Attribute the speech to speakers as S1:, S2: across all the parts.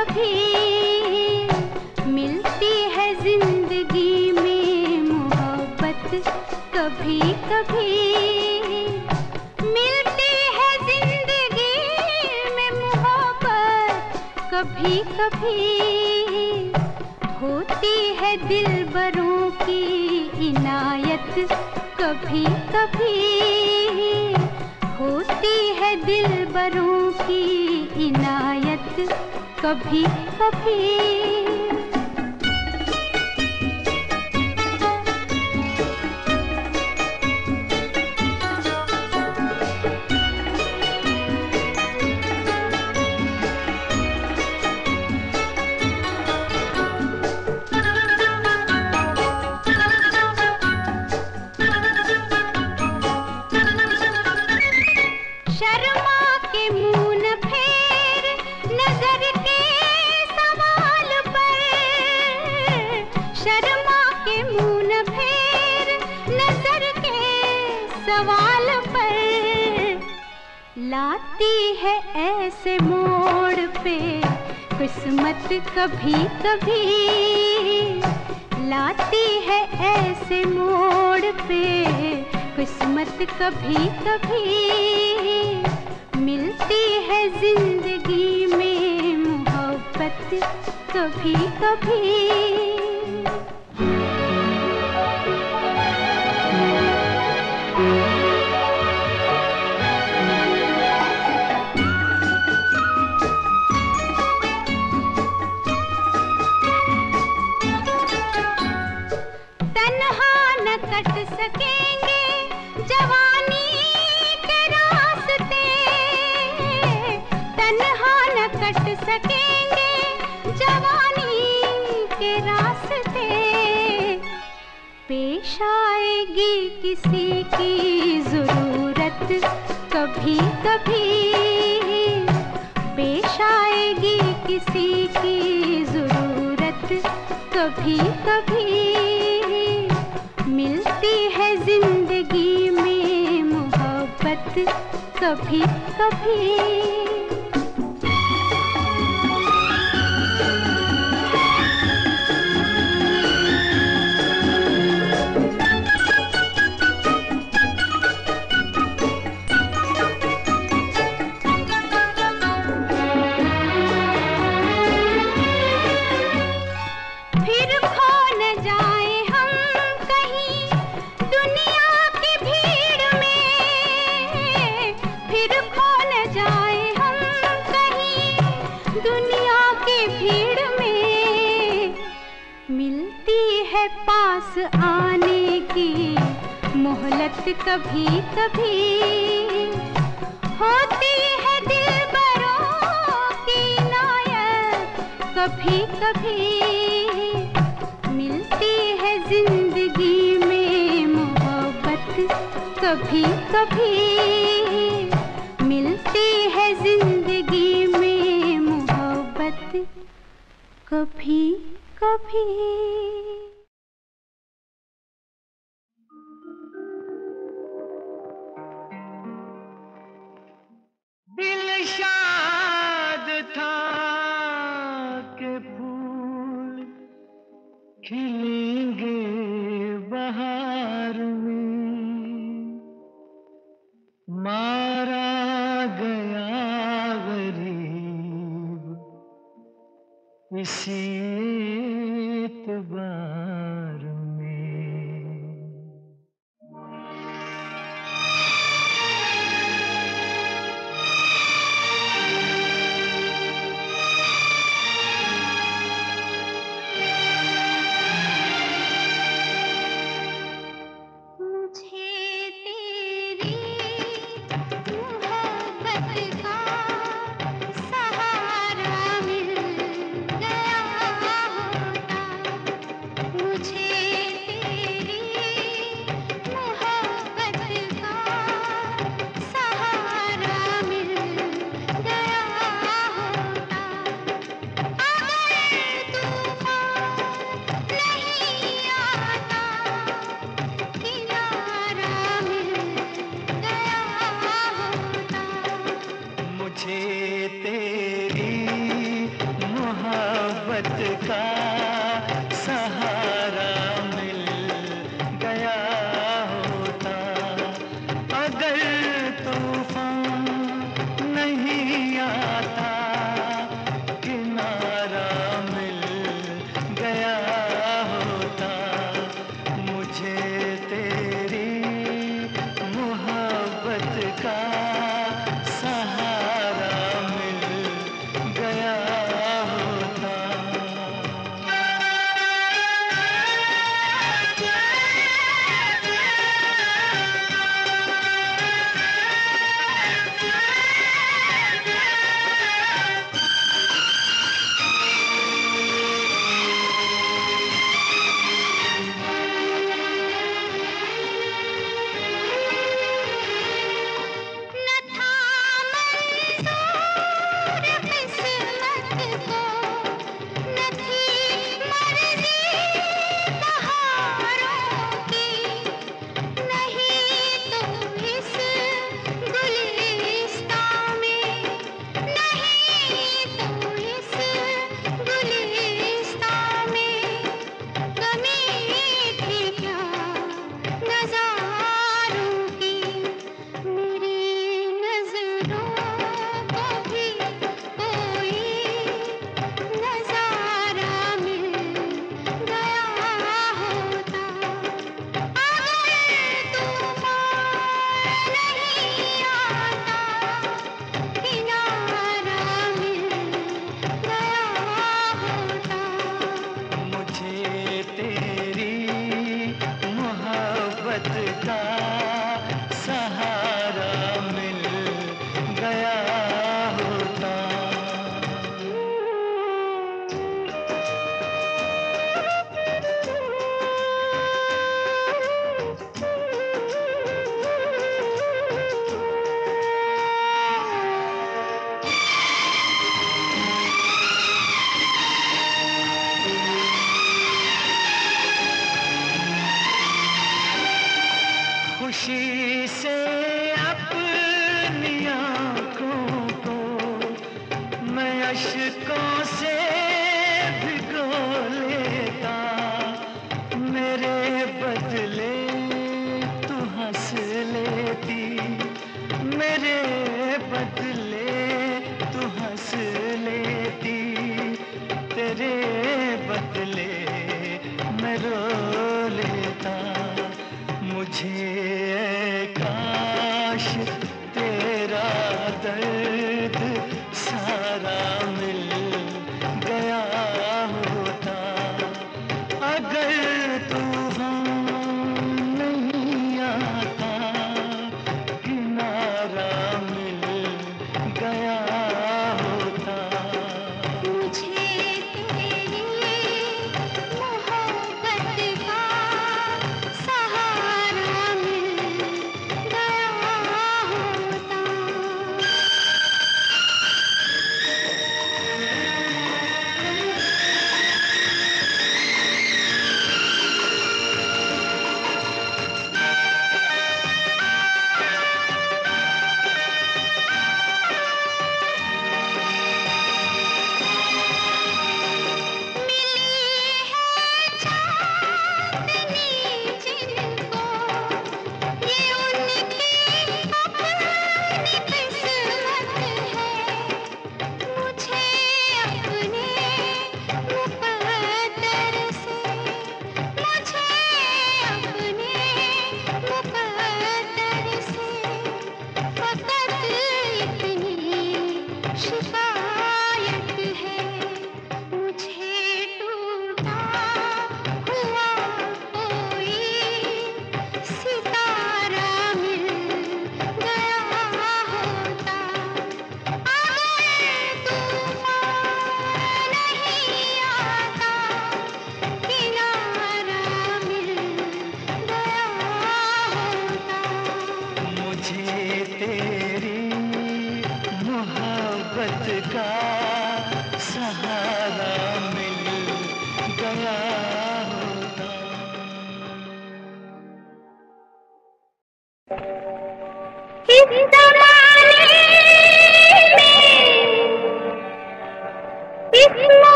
S1: कभी कभी कभी कभी कभी लाती है ऐसे मोड़ पे। किस्मत कभी कभी मिलती है ज़िंदगी में मोहब्बत कभी कभी। कभी कभी होती है दिल की कभी कभी मिलती है ज़िंदगी में मोहब्बत। कभी कभी मिलती है ज़िंदगी में मोहब्बत। कभी कभी Let's go.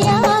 S1: काम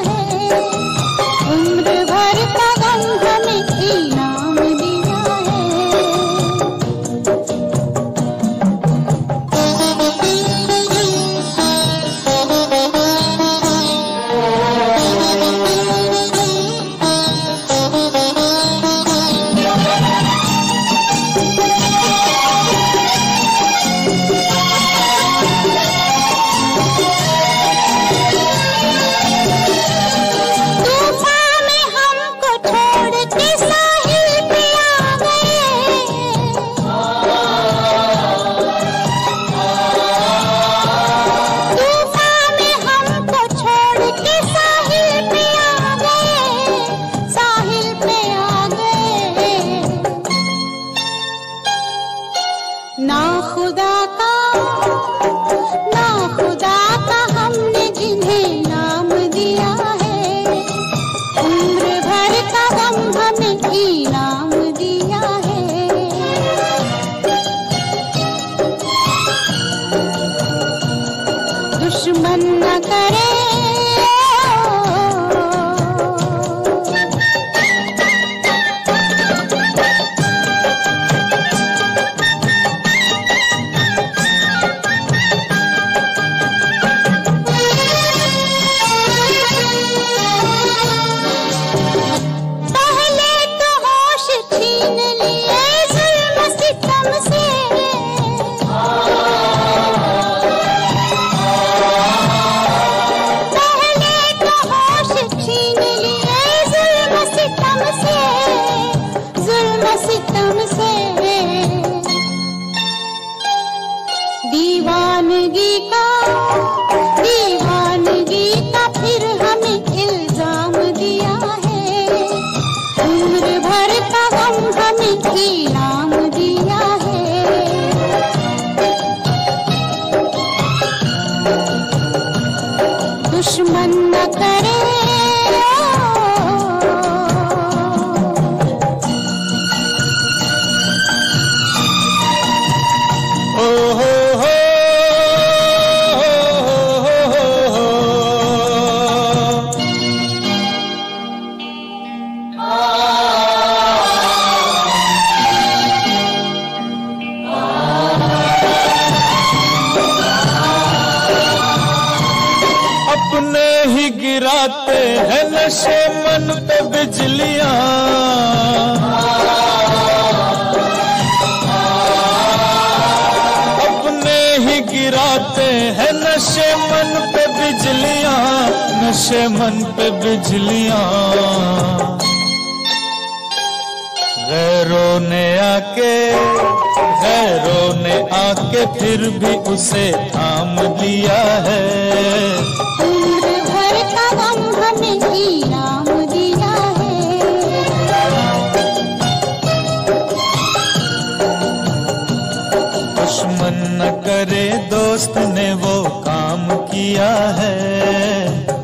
S2: गिराते हैं नशे मन पे बिजलियाँ, नशे मन पे बिजलियाँ। गैरों ने आके, गैरों ने आके फिर भी उसे थाम लिया है।
S1: भर का हमें इनाम
S2: न करे दोस्त ने वो काम किया है।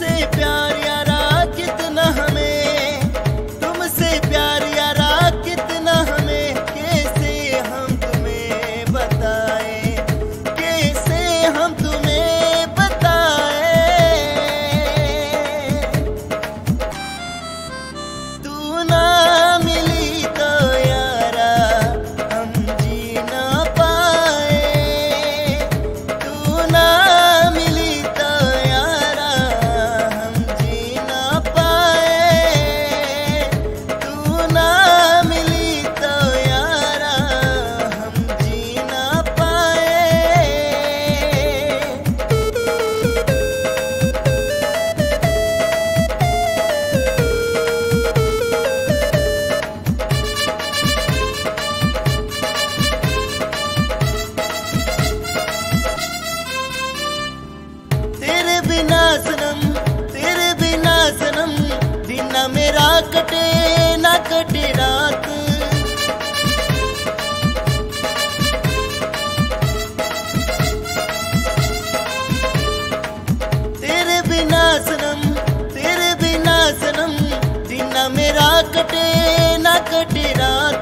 S1: से प्यार
S3: बिना सनम, तेरे बिना सनम दिन मेरा कटे, ना कटे रात। तेरे बिना सनम, तेरे बिना सनम दिन मेरा कटे, ना कटे रात।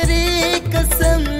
S3: तेरी कसम